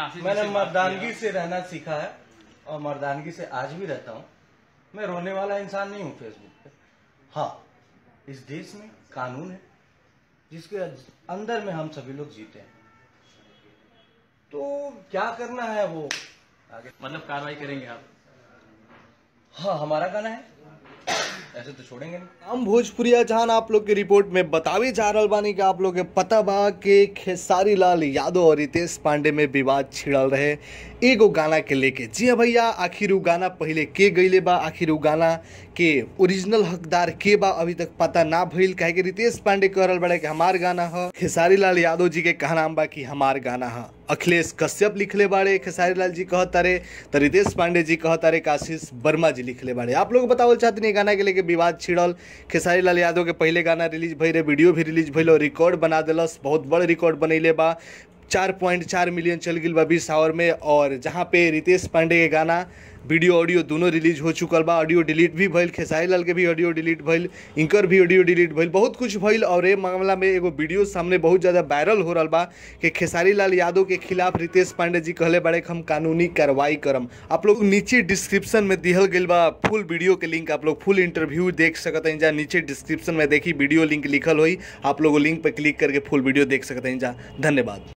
मैंने मर्दानगी से रहना सीखा है और मर्दानगी से आज भी रहता हूँ। मैं रोने वाला इंसान नहीं हूँ फेसबुक पे। हाँ इस देश में कानून है जिसके अंदर में हम सभी लोग जीते हैं। तो क्या करना है वो? आगे। मतलब कार्रवाई करेंगे आप? हाँ हमारा कहना है। ऐसे तो छोड़ेंगे हम भोजपुरिया जहान आप लोग के रिपोर्ट में बतावे जा रहल बानी कि आप लोग के पता बा कि खेसारी लाल यादव और रितेश पांडे में विवाद छिड़ल रहे। एगो गाना के लेके। जी हाँ भैया, आखिर वो गाना पहले के गईले बा? आखिर वो गाना के ओरिजिनल हकदार के बा? अभी तक पता ना भइल। काहे कि रितेश पांडे कह रहा बड़े कि हमार गाना ह। खेसारी लाल यादव जी के कहना बा कि हमार गाना ह। अखिलेश कश्यप लिखले बाड़े खेसारी लाल जी कहतारे तो रितेश पांडे जी कहतारे कि आशीष वर्मा जी लिखले बाड़े। आप लोग बतावल चाहते गाना के लेके विवाद छिड़ल। खेसारी लाल यादव के पहले गाना रिलीज़ रहे, वीडियो भी रिलीज़ भइल रिकॉर्ड बना दिलस, बहुत बड़ रिकॉर्ड बनैले बा। चार पॉइंट चार मिलियन चल गई बा बीस आवर में, और जहाँ पे रितेश पांडे के गाना, वीडियो ऑडियो दोनों रिलीज़ हो चुकल बा, ऑडियो डिलीट भी भइल, खेसारी लाल के भी ऑडियो डिलीट भइल इनकर भी ऑडियो डिलीट भइल, बहुत कुछ भइल, और ये मामला में एगो वीडियो सामने बहुत ज़्यादा वायरल हो रहा बा, कि खेसारी लाल यादव के खिलाफ रितेश पांडे जी कहले बड़े हम कानूनी कार्रवाई करम। आप लोग नीचे डिस्क्रिप्शन में दिहल गइल बा फुल वीडियो के लिंक आप लोग फुल इंटरव्यू देख सकते हैं जा, नीचे डिस्क्रिप्शन में देखी वीडियो लिंक लिखल हुई, आप लोग लिंक पर क्लिक करके फुल वीडियो देख सकते हैं जा। धन्यवाद।